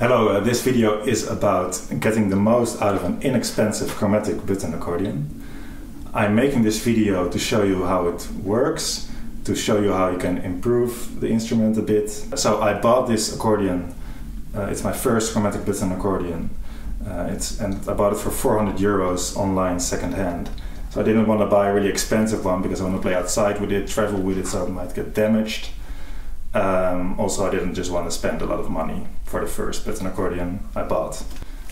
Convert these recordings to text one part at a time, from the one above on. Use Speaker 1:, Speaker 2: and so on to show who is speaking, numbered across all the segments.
Speaker 1: Hello, uh, this video is about getting the most out of an inexpensive chromatic button accordion. I'm making this video to show you how it works, to show you how you can improve the instrument a bit. So I bought this accordion, uh, it's my first chromatic button accordion. Uh, it's, and I bought it for 400 euros online second hand. So I didn't want to buy a really expensive one because I want to play outside with it, travel with it so it might get damaged. Um, also, I didn't just want to spend a lot of money for the first button accordion I bought.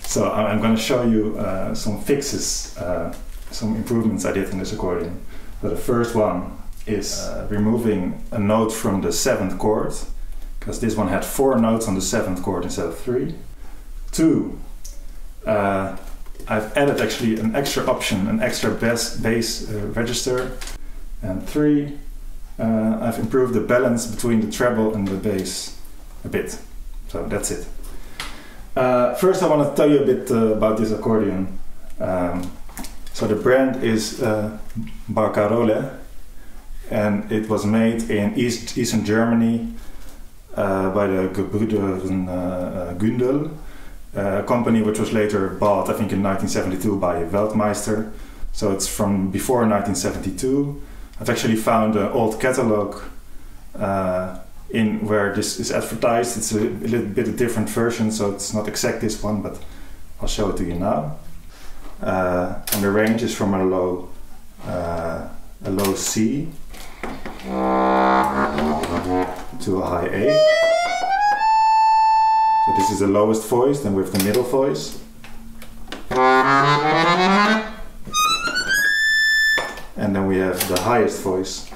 Speaker 1: So I'm going to show you uh, some fixes, uh, some improvements I did in this accordion. So the first one is uh, removing a note from the seventh chord, because this one had four notes on the seventh chord instead of three. Two, uh, I've added actually an extra option, an extra bass, bass uh, register. And three, uh, I've improved the balance between the treble and the bass a bit. So that's it. Uh, first, I want to tell you a bit uh, about this accordion. Um, so the brand is uh, Barcarole, and it was made in East Eastern Germany uh, by the Gebrüder uh, Gündel, a company which was later bought, I think, in 1972 by Weltmeister. So it's from before 1972. I've actually found an old catalog uh, in where this is advertised. It's a, little bit a different version, so it's not exact this one, but I'll show it to you now. Uh, and the range is from a low, uh, a low C to a high A. So this is the lowest voice, then we have the middle voice. We have the highest voice.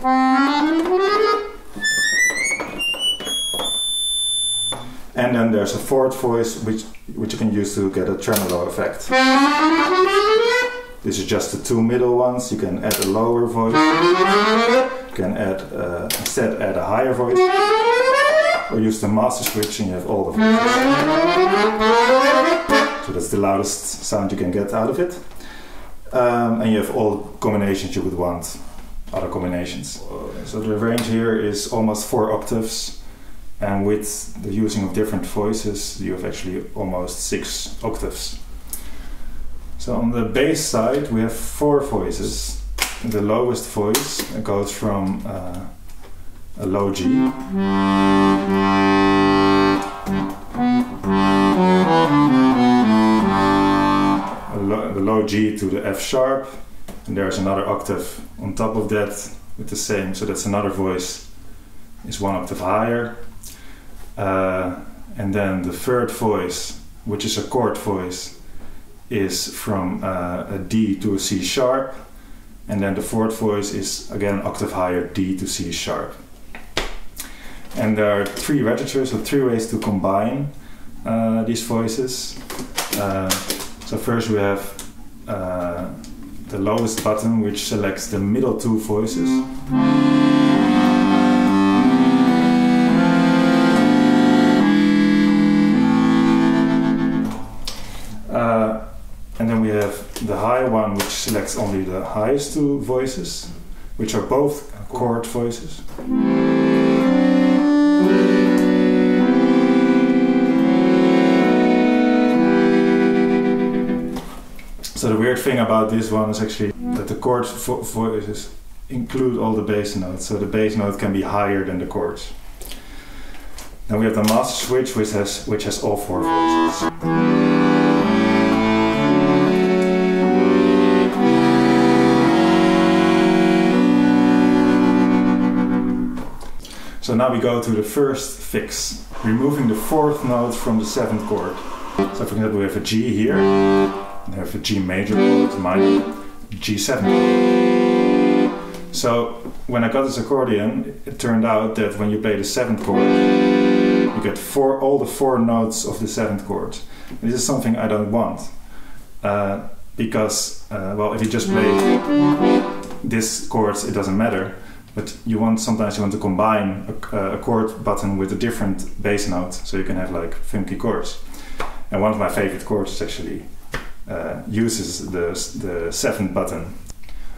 Speaker 1: And then there's a fourth voice which, which you can use to get a tremolo effect. This is just the two middle ones. You can add a lower voice. You can add uh, instead add a higher voice. Or use the master switch and you have all the voices. So that's the loudest sound you can get out of it. Um, and you have all combinations you would want, other combinations. So the range here is almost four octaves, and with the using of different voices, you have actually almost six octaves. So on the bass side, we have four voices. The lowest voice goes from uh, a low G. low G to the F sharp, and there's another octave on top of that with the same, so that's another voice is one octave higher. Uh, and then the third voice, which is a chord voice, is from uh, a D to a C sharp, and then the fourth voice is again an octave higher, D to C sharp. And there are three registers, so three ways to combine uh, these voices. Uh, so first we have uh, the lowest button which selects the middle two voices. Uh, and then we have the high one which selects only the highest two voices, which are both chord voices. So the weird thing about this one is actually that the chord vo voices include all the bass notes, so the bass note can be higher than the chords. Then we have the master switch, which has which has all four voices. So now we go to the first fix, removing the fourth note from the seventh chord. So for example, we have a G here, they have a G major chord, minor, G7 chord. So when I got this accordion, it turned out that when you play the seventh chord, you get four, all the four notes of the seventh chord. And this is something I don't want. Uh, because, uh, well, if you just play this chords, it doesn't matter. But you want sometimes you want to combine a, a chord button with a different bass note, so you can have like funky chords. And one of my favorite chords is actually uh, uses the, the seventh button.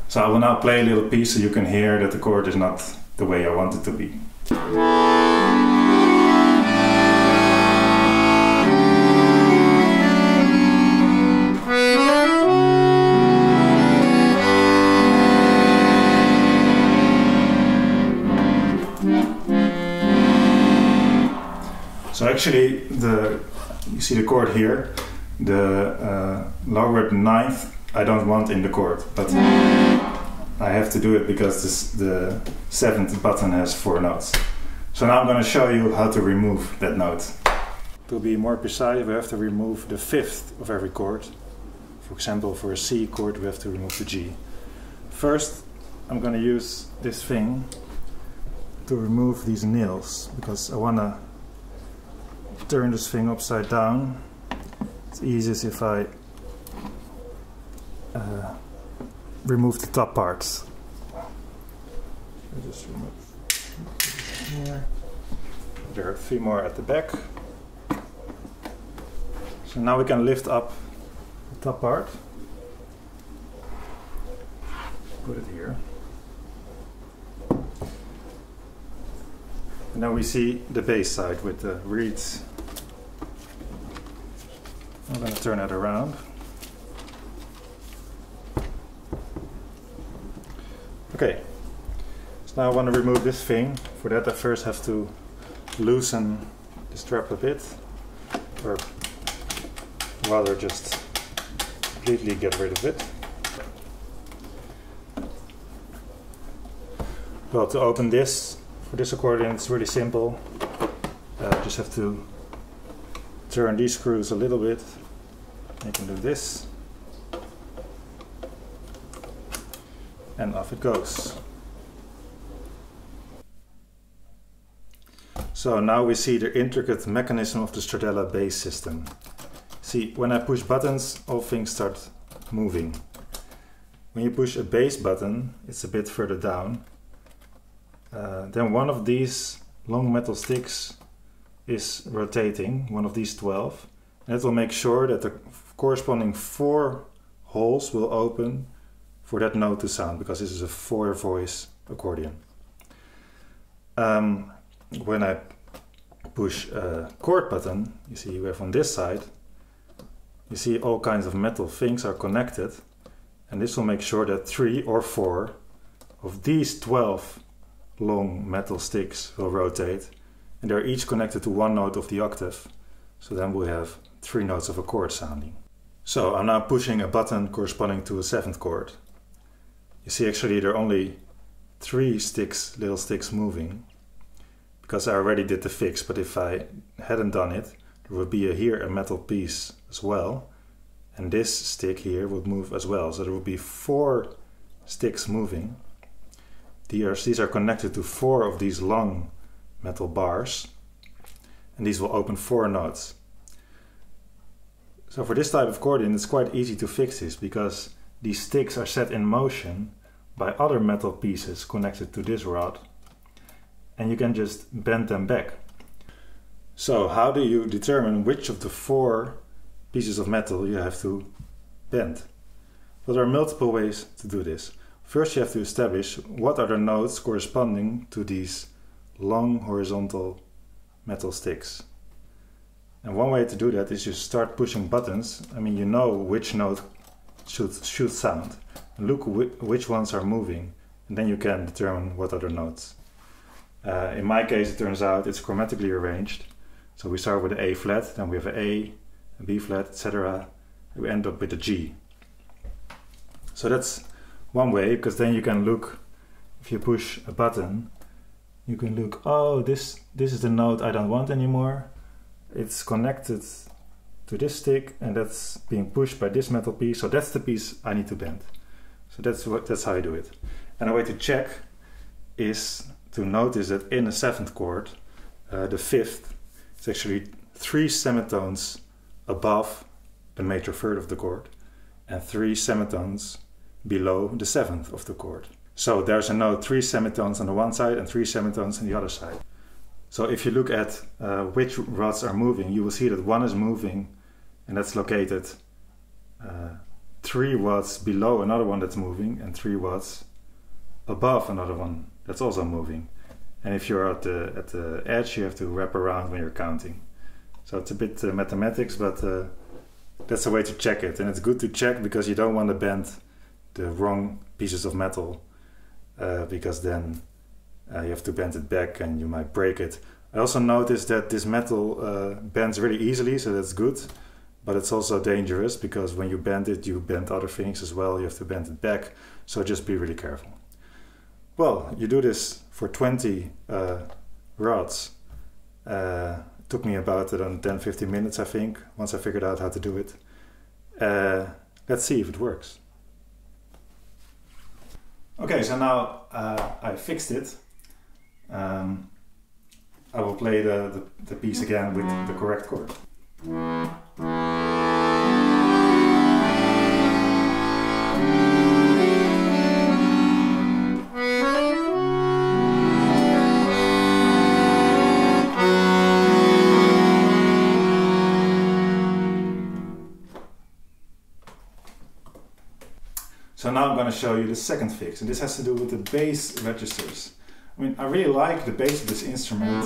Speaker 1: So I will now play a little piece so you can hear that the chord is not the way I want it to be. So actually, the you see the chord here. The uh, lowered ninth I don't want in the chord, but I have to do it because this, the seventh button has four notes. So now I'm going to show you how to remove that note. To be more precise, we have to remove the fifth of every chord. For example, for a C chord, we have to remove the G. First, I'm going to use this thing to remove these nails because I want to turn this thing upside down. It's easiest if I uh, remove the top parts. There are three more at the back. So now we can lift up the top part. Put it here. And now we see the bass side with the reeds. I'm going to turn it around. Okay, so now I want to remove this thing. For that I first have to loosen the strap a bit, or rather just completely get rid of it. Well, to open this, for this accordion it's really simple. Uh, just have to turn these screws a little bit. You can do this. And off it goes. So now we see the intricate mechanism of the Stradella bass system. See, when I push buttons, all things start moving. When you push a bass button, it's a bit further down. Uh, then one of these long metal sticks is rotating, one of these 12. And that will make sure that the corresponding four holes will open for that note to sound because this is a four voice accordion. Um, when I push a chord button, you see we have on this side, you see all kinds of metal things are connected and this will make sure that three or four of these 12 long metal sticks will rotate and they're each connected to one note of the octave. So then we have three notes of a chord sounding. So I'm now pushing a button corresponding to a seventh chord you see actually there are only three sticks, little sticks moving because I already did the fix, but if I hadn't done it, there would be a, here a metal piece as well, and this stick here would move as well. So there would be four sticks moving. These are connected to four of these long metal bars, and these will open four notes. So for this type of accordion, it's quite easy to fix this because these sticks are set in motion by other metal pieces connected to this rod and you can just bend them back. So how do you determine which of the four pieces of metal you have to bend? Well, there are multiple ways to do this. First you have to establish what are the notes corresponding to these long horizontal metal sticks. And one way to do that is you start pushing buttons. I mean, you know which note should, should sound. Look wh which ones are moving, and then you can determine what other notes. Uh, in my case, it turns out it's chromatically arranged. So we start with A flat, then we have an A, a B flat, etc. We end up with a G. So that's one way, because then you can look, if you push a button, you can look, oh, this, this is the note I don't want anymore. It's connected to this stick and that's being pushed by this metal piece. So that's the piece I need to bend. So that's what that's how you do it. And a way to check is to notice that in a seventh chord, uh, the fifth is actually three semitones above the major third of the chord and three semitones below the seventh of the chord. So there's a note three semitones on the one side and three semitones on the other side. So if you look at uh, which rods are moving, you will see that one is moving and that's located uh, 3 watts below another one that's moving and 3 watts above another one that's also moving. And if you're at the, at the edge, you have to wrap around when you're counting. So it's a bit uh, mathematics, but uh, that's a way to check it. And it's good to check because you don't want to bend the wrong pieces of metal uh, because then uh, you have to bend it back and you might break it. I also noticed that this metal uh, bends really easily, so that's good. But it's also dangerous because when you bend it, you bend other things as well. You have to bend it back, so just be really careful. Well, you do this for 20 uh, rods. Uh, took me about uh, 10 15 minutes, I think, once I figured out how to do it. Uh, let's see if it works. Okay, so now uh, I fixed it. Um, I will play the, the, the piece again with the correct chord. So now I'm going to show you the second fix, and this has to do with the bass registers. I mean, I really like the bass of this instrument,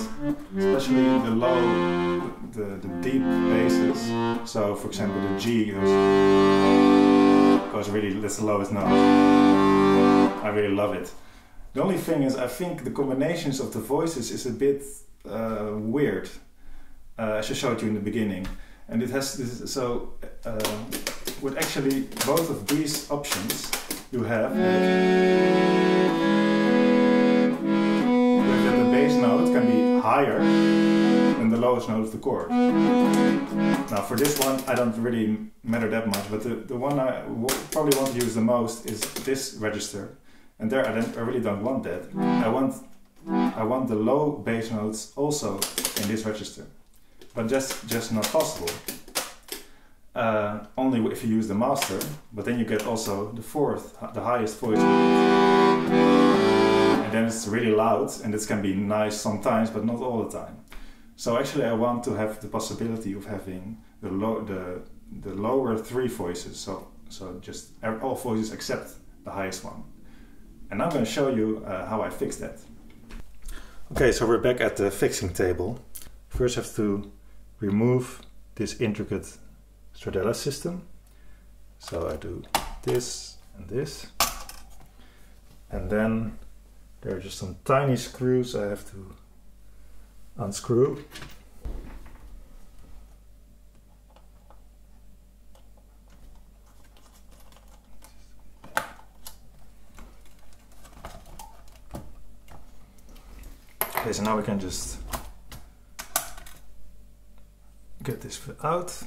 Speaker 1: especially the low, the, the deep basses. So, for example, the G goes, goes really, that's the lowest note. I really love it. The only thing is, I think the combinations of the voices is a bit uh, weird, uh, as I showed you in the beginning. And it has this, so uh, with actually both of these options, you have higher than the lowest note of the chord. Now for this one, I don't really matter that much, but the, the one I probably want to use the most is this register. And there I, I really don't want that. I want I want the low bass notes also in this register, but just just not possible uh, only if you use the master, but then you get also the fourth, the highest voice. And then it's really loud, and this can be nice sometimes, but not all the time. So actually, I want to have the possibility of having the low, the the lower three voices. So so just all voices except the highest one. And I'm going to show you uh, how I fix that. Okay, so we're back at the fixing table. First, I have to remove this intricate Stradella system. So I do this and this. And then there are just some tiny screws I have to unscrew. Okay, so now we can just get this out.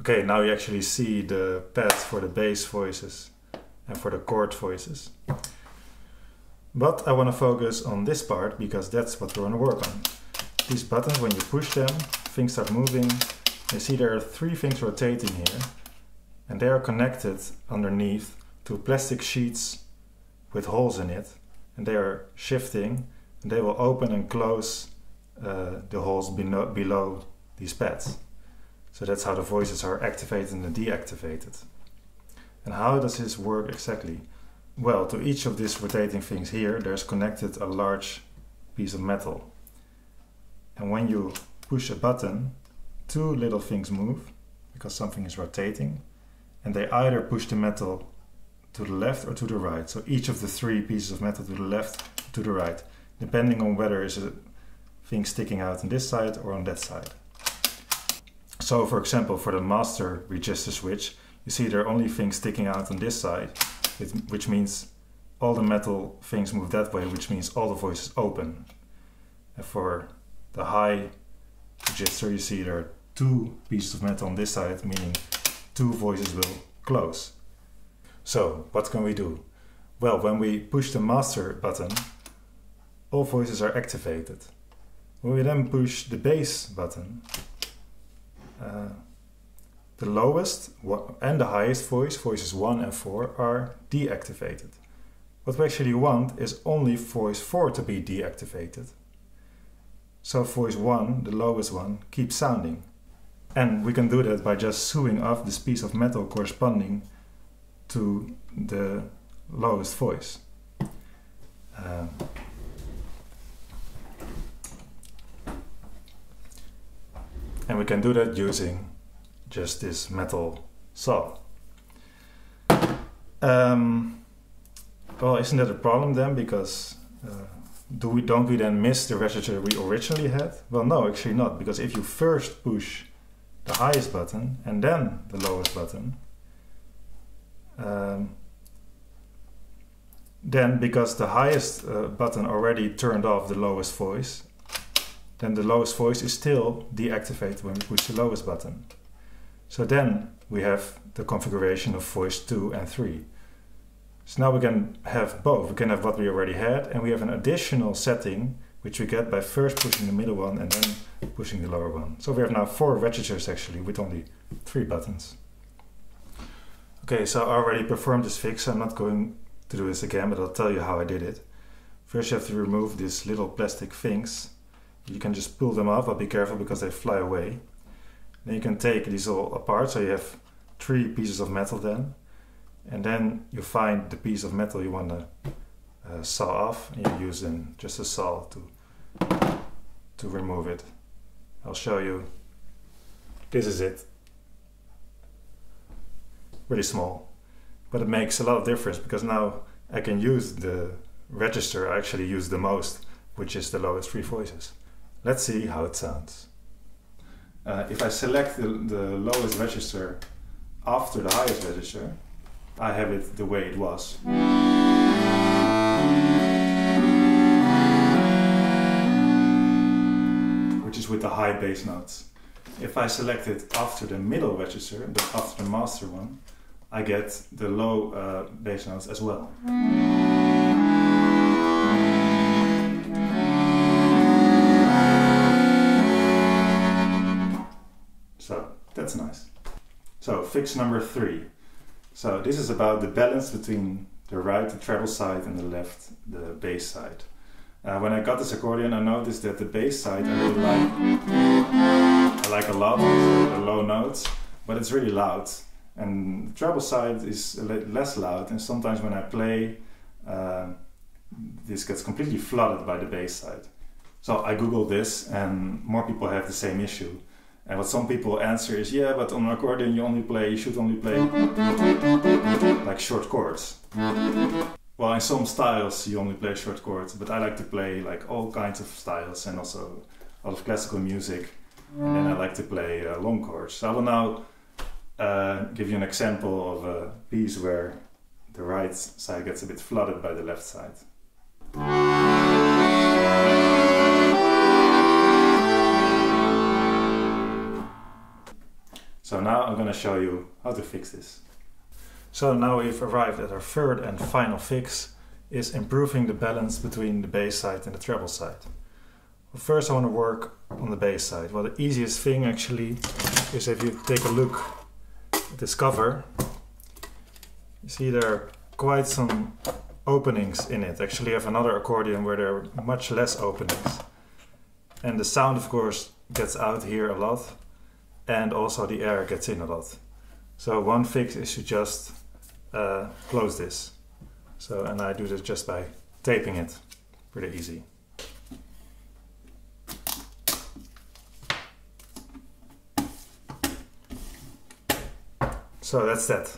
Speaker 1: Okay, now you actually see the pads for the bass voices and for the chord voices. But I want to focus on this part because that's what we're going to work on. These buttons, when you push them, things start moving. You see there are three things rotating here and they are connected underneath to plastic sheets with holes in it and they are shifting and they will open and close uh, the holes below, below these pads. So that's how the voices are activated and deactivated. And how does this work exactly? Well, to each of these rotating things here, there's connected a large piece of metal. And when you push a button, two little things move because something is rotating. And they either push the metal to the left or to the right. So each of the three pieces of metal to the left, to the right, depending on whether is a thing sticking out on this side or on that side. So for example, for the master register switch, you see there are only things sticking out on this side, which means all the metal things move that way, which means all the voices open. And for the high register, you see there are two pieces of metal on this side, meaning two voices will close. So what can we do? Well, when we push the master button, all voices are activated. When we then push the bass button, uh, the lowest and the highest voice, voices 1 and 4, are deactivated. What we actually want is only voice 4 to be deactivated. So voice 1, the lowest one, keeps sounding. And we can do that by just sewing off this piece of metal corresponding to the lowest voice. Um, And we can do that using just this metal saw. Um, well, isn't that a problem then? Because uh, do we don't we then miss the register we originally had? Well, no, actually not, because if you first push the highest button and then the lowest button, um, then because the highest uh, button already turned off the lowest voice, then the lowest voice is still deactivated when we push the lowest button. So then we have the configuration of voice 2 and 3. So now we can have both. We can have what we already had and we have an additional setting which we get by first pushing the middle one and then pushing the lower one. So we have now four registers actually with only three buttons. Okay, so I already performed this fix, I'm not going to do this again, but I'll tell you how I did it. First you have to remove these little plastic things. You can just pull them off, but be careful because they fly away. Then you can take these all apart, so you have three pieces of metal then. And then you find the piece of metal you want to uh, saw off, and you use then just a saw to, to remove it. I'll show you. This is it. Really small but it makes a lot of difference because now I can use the register I actually use the most, which is the lowest three voices. Let's see how it sounds. Uh, if I select the, the lowest register after the highest register, I have it the way it was. Which is with the high bass notes. If I select it after the middle register, but after the master one, I get the low uh, bass notes as well. That's nice. So fix number three. So this is about the balance between the right, the treble side, and the left, the bass side. Uh, when I got this accordion, I noticed that the bass side I really like. I like a lot, the low notes, but it's really loud and the treble side is a little less loud and sometimes when I play uh, this gets completely flooded by the bass side. So I googled this and more people have the same issue. And what some people answer is, yeah, but on an accordion you only play, you should only play like short chords. Well, in some styles you only play short chords, but I like to play like all kinds of styles and also a lot of classical music. And I like to play uh, long chords. So I will now uh, give you an example of a piece where the right side gets a bit flooded by the left side. So now I'm going to show you how to fix this. So now we've arrived at our third and final fix is improving the balance between the bass side and the treble side. Well, first I want to work on the bass side. Well the easiest thing actually is if you take a look this cover, you see there are quite some openings in it. Actually, I have another accordion where there are much less openings. And the sound, of course, gets out here a lot, and also the air gets in a lot. So one fix is to just uh, close this. So, and I do this just by taping it. Pretty easy. So that's that.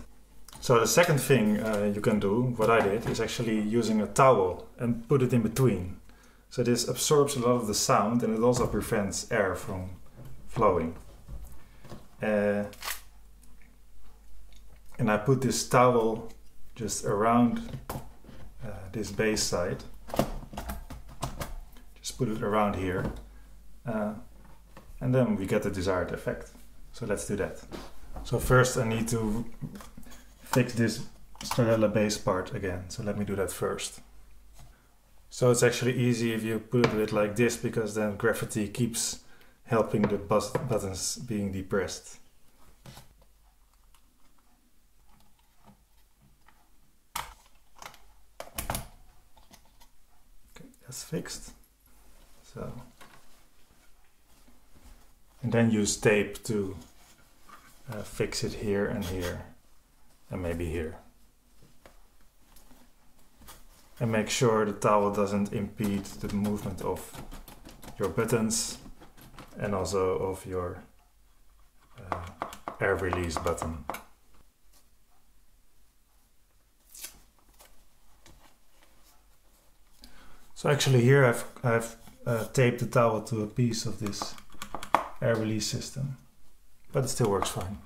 Speaker 1: So the second thing uh, you can do, what I did, is actually using a towel and put it in between. So this absorbs a lot of the sound and it also prevents air from flowing. Uh, and I put this towel just around uh, this bass side. Just put it around here. Uh, and then we get the desired effect. So let's do that. So first I need to fix this Stradella bass part again. So let me do that first. So it's actually easy if you put it like this because then gravity keeps helping the buttons being depressed. Okay, that's fixed. So, and then use tape to uh, fix it here and here and maybe here. And make sure the towel doesn't impede the movement of your buttons and also of your uh, air release button. So actually here I've, I've uh, taped the towel to a piece of this air release system, but it still works fine.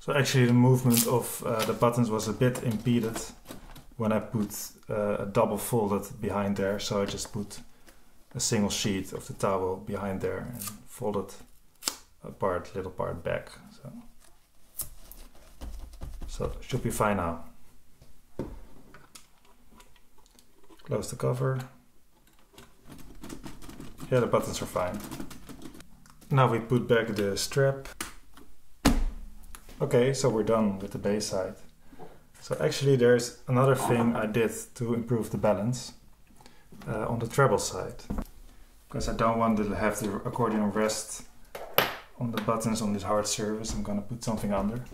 Speaker 1: So actually the movement of uh, the buttons was a bit impeded when I put uh, a double folded behind there. So I just put a single sheet of the towel behind there and folded a part, little part back. So, so should be fine now. Close the cover. Yeah, the buttons are fine. Now we put back the strap. Okay, so we're done with the bass side. So actually there's another thing I did to improve the balance uh, on the treble side. Because I don't want to have the accordion rest on the buttons on this hard surface, I'm gonna put something under.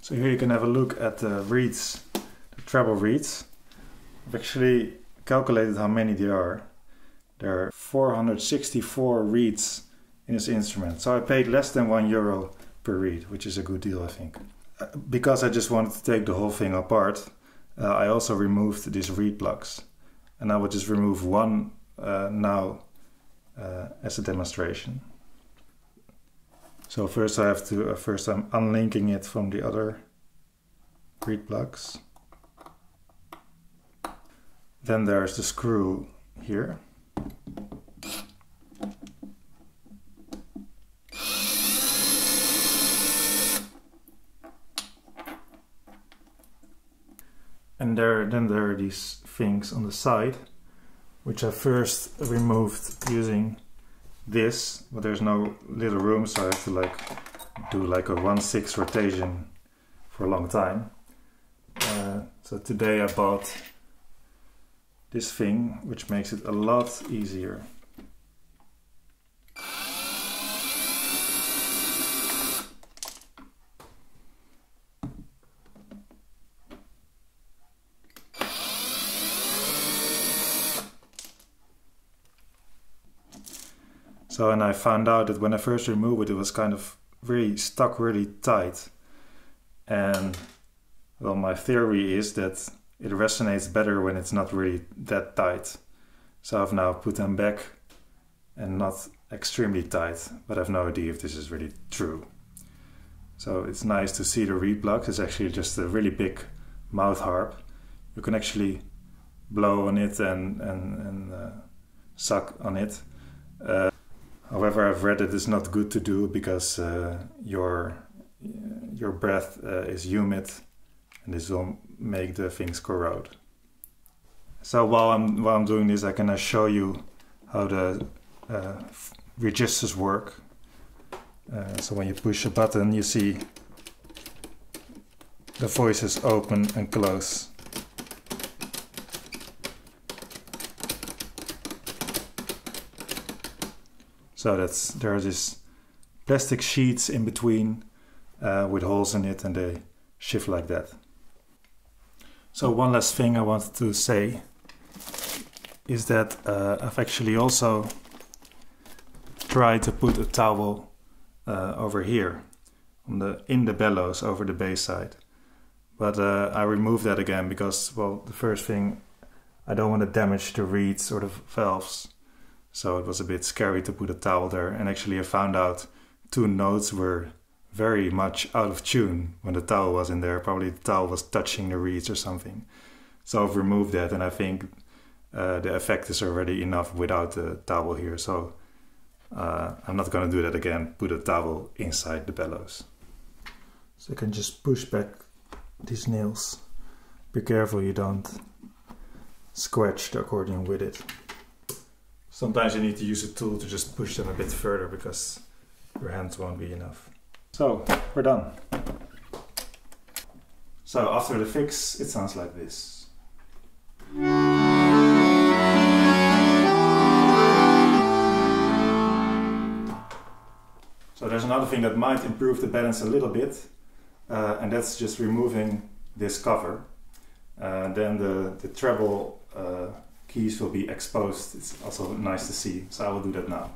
Speaker 1: So here you can have a look at the reeds, the treble reeds. I've actually calculated how many there are. There are 464 reeds in this instrument. So I paid less than one euro per reed, which is a good deal, I think. Because I just wanted to take the whole thing apart, uh, I also removed these reed plugs. And I will just remove one uh, now uh, as a demonstration. So first I have to, uh, first I'm unlinking it from the other reed plugs. Then there's the screw here. And there then there are these things on the side which I first removed using this but there's no little room so I have to like do like a 1-6 rotation for a long time. Uh, so today I bought this thing which makes it a lot easier So, and I found out that when I first removed it, it was kind of really stuck really tight. And well, my theory is that it resonates better when it's not really that tight. So I've now put them back and not extremely tight, but I've no idea if this is really true. So it's nice to see the reed plugs. It's actually just a really big mouth harp. You can actually blow on it and, and, and uh, suck on it. Uh, However, I've read that it's not good to do because uh, your your breath uh, is humid, and this will make the things corrode. So while I'm while I'm doing this, I can uh, show you how the uh, registers work. Uh, so when you push a button, you see the voices open and close. So that's there are these plastic sheets in between uh, with holes in it and they shift like that. So one last thing I wanted to say is that uh, I've actually also tried to put a towel uh, over here on the in the bellows over the bass side. But uh, I removed that again because, well, the first thing, I don't want to damage the reeds or the valves. So it was a bit scary to put a towel there. And actually, I found out two notes were very much out of tune when the towel was in there. Probably the towel was touching the reeds or something. So I've removed that, and I think uh, the effect is already enough without the towel here. So uh, I'm not going to do that again. Put a towel inside the bellows. So you can just push back these nails. Be careful you don't scratch the accordion with it. Sometimes you need to use a tool to just push them a bit further because your hands won't be enough. So, we're done. So after the fix, it sounds like this. So there's another thing that might improve the balance a little bit, uh, and that's just removing this cover. Uh, then the, the treble uh, keys will be exposed. It's also nice to see, so I will do that now.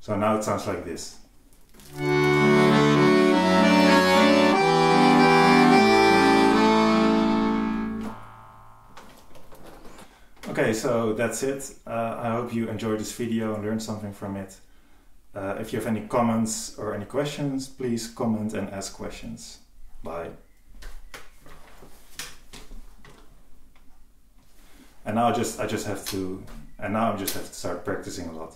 Speaker 1: So now it sounds like this. So that's it. Uh, I hope you enjoyed this video and learned something from it. Uh, if you have any comments or any questions, please comment and ask questions. Bye. And now I just I just have to and now I just have to start practicing a lot.